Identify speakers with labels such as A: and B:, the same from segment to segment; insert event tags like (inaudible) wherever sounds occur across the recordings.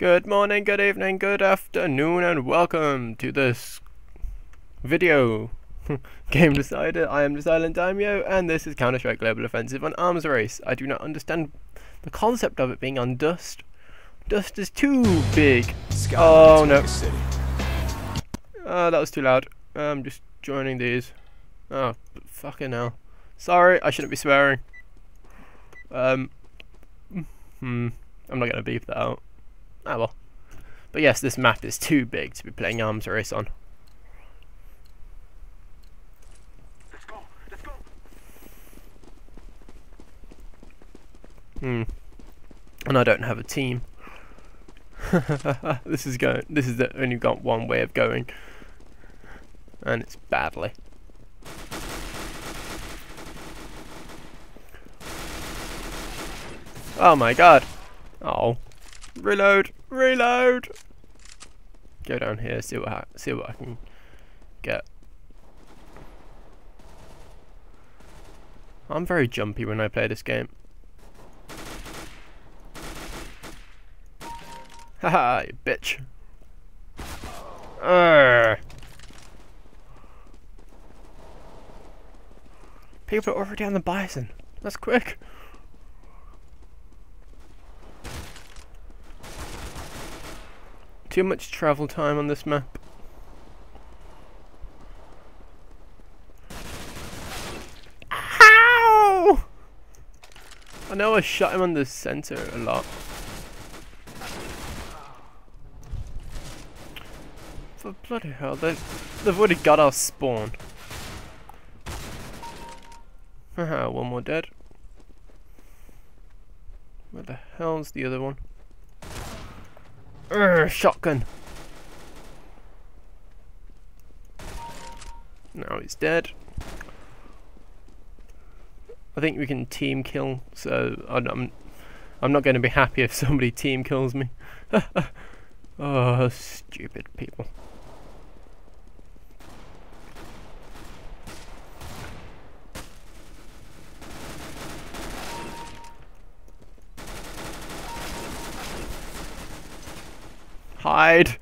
A: Good morning, good evening, good afternoon, and welcome to this video. (laughs) GameDecider, I am the Silent Daimyo, and this is Counter-Strike Global Offensive on Arms Race. I do not understand the concept of it being on Dust. Dust is too big. Oh no. Oh, that was too loud. I'm just joining these. Oh, fucking hell. Sorry, I shouldn't be swearing. Um, hmm, I'm not going to beep that out. Ah well. But yes, this map is too big to be playing arms race on.
B: Let's go. Let's go.
A: Hmm. And I don't have a team. (laughs) this is going. This is the only got one way of going, and it's badly. Oh my god! Oh, reload, reload. Go down here, see what I, see what I can get. I'm very jumpy when I play this game. Haha, (laughs) you bitch. Urgh. People are already on the Bizon. That's quick. Too much travel time on this map. Ow! I know I shot him on the center a lot. For bloody hell, they, they've already got our spawn. Haha, (laughs) one more dead. Where the hell's the other one? Urgh, shotgun. Now he's dead. I think we can team kill, so I'm I'm not going to be happy if somebody team kills me. (laughs) oh, stupid people. Hide.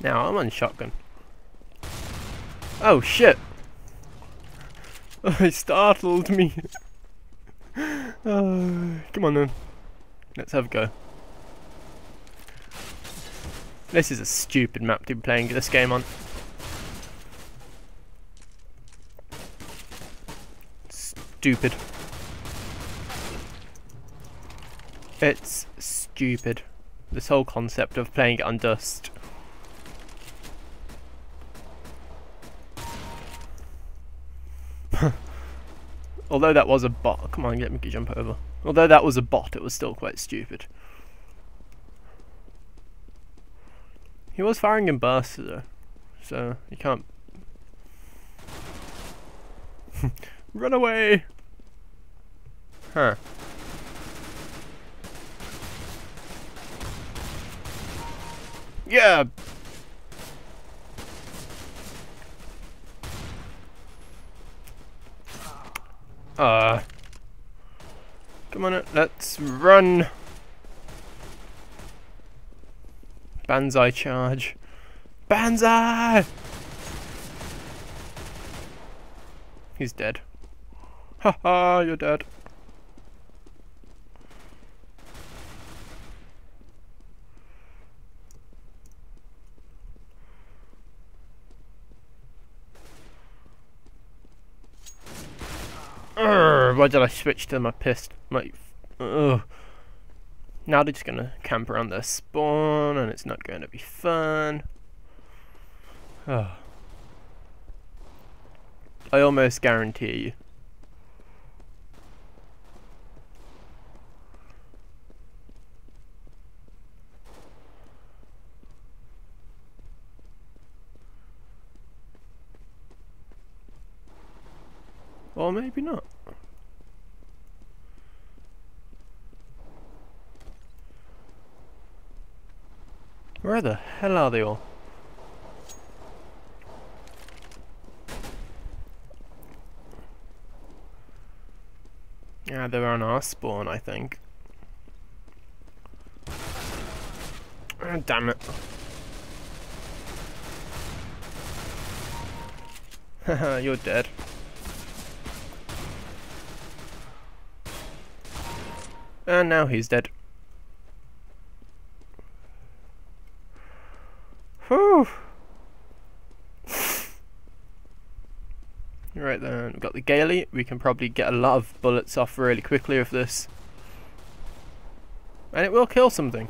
A: Now I'm on shotgun. Oh shit! (laughs) Oh, startled me. oh, (laughs) come on then. Let's have a go. This is a stupid map to be playing this game on. Stupid. It's stupid. This whole concept of playing it on dust. (laughs) Although that was a bot. Come on, get me jump over. Although that was a bot, it was still quite stupid. He was firing in bursts though. So, you can't... (laughs) Run away! Huh. Yeah. Uh. Come on, let's run. Banzai charge. Banzai! He's dead. Haha, you're dead. Why did I switch to my pissed? My, ugh. Now they're just gonna camp around their spawn, and it's not going to be fun. Oh. (sighs) I almost guarantee you. Or maybe not. Where the hell are they all? Yeah, they're on our spawn, I think. Oh, damn it. Haha, (laughs) you're dead. And now he's dead. Whew. (laughs) Right then, we've got the Galil. We can probably get a lot of bullets off really quickly with this. And it will kill something.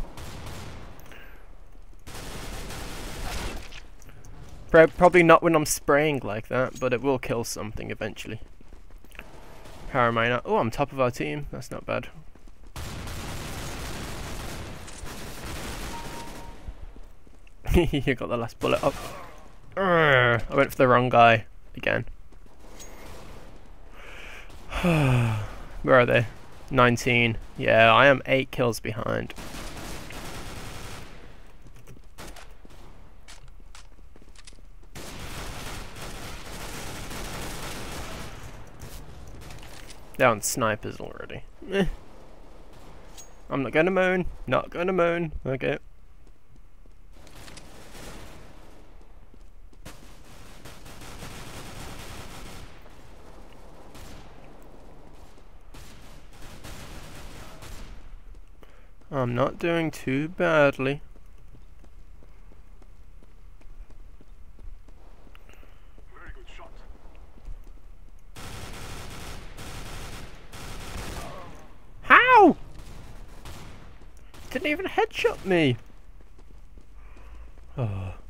A: Probably not when I'm spraying like that, but it will kill something eventually. Paraminer. Oh, I'm top of our team. That's not bad. (laughs) you got the last bullet up. I went for the wrong guy again. (sighs) Where are they? 19. Yeah, I am 8 kills behind. They're on snipers already. Eh. I'm not gonna moan. Not gonna moan. Okay. I'm not doing too badly.
B: Very good shot.
A: How? Didn't even headshot me. Oh. (sighs)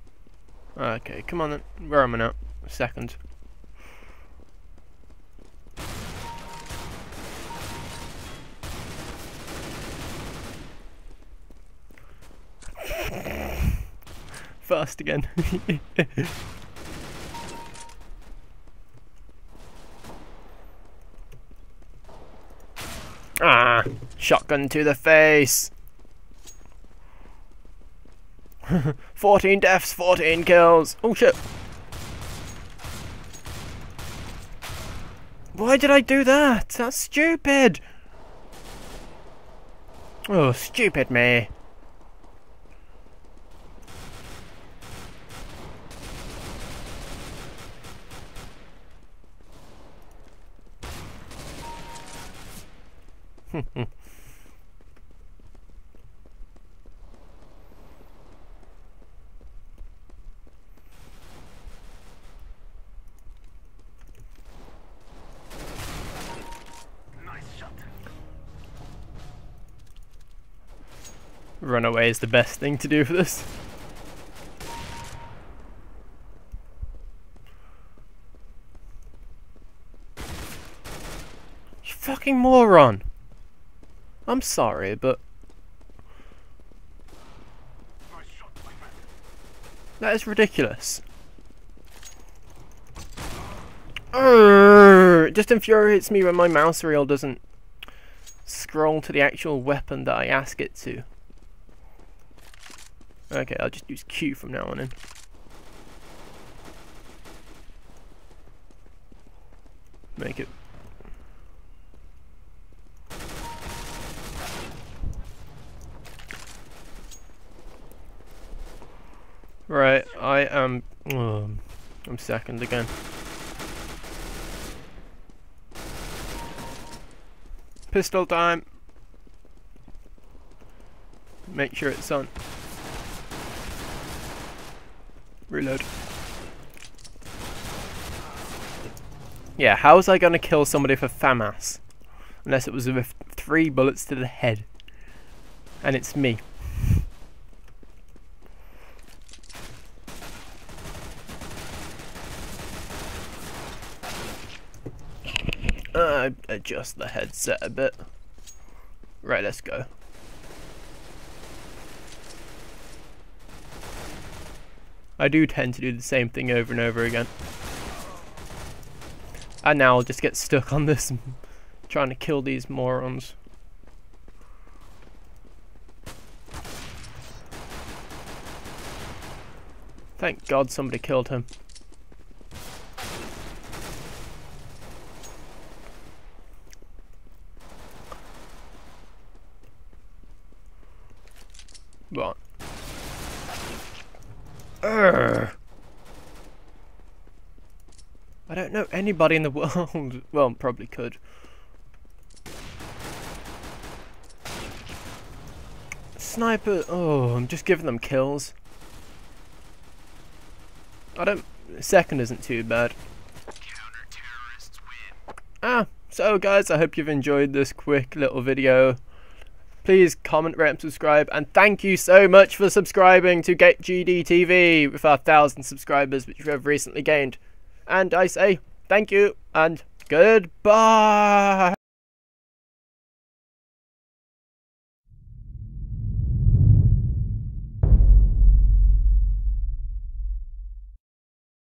A: Okay, come on then. Where am I now? Second. First again. (laughs) ah, shotgun to the face. (laughs) 14 deaths, 14 kills. Oh shit. Why did I do that? That's stupid. Oh, stupid me. Run away is the best thing to do for this. You fucking moron. I'm sorry, but that is ridiculous. Urgh, it just infuriates me when my mouse reel doesn't scroll to the actual weapon that I ask it to. Okay, I'll just use Q from now on in. Make it. Right, I am. Um, I'm second again. Pistol time. Make sure it's on. Reload. Yeah, how was I gonna kill somebody for FAMAS? Unless it was with three bullets to the head. And it's me. Uh, adjust the headset a bit. Right, let's go. I do tend to do the same thing over and over again. And now I'll just get stuck on this trying to kill these morons. Thank God somebody killed him. What? Urgh. I don't know anybody in the world. (laughs) Well, probably could. Sniper. Oh, I'm just giving them kills. I don't. Second isn't too bad. Ah, so guys, I hope you've enjoyed this quick little video. Please comment, rate, and subscribe. And thank you so much for subscribing to Get GD TV with our thousand subscribers, which we have recently gained. And I say thank you and goodbye.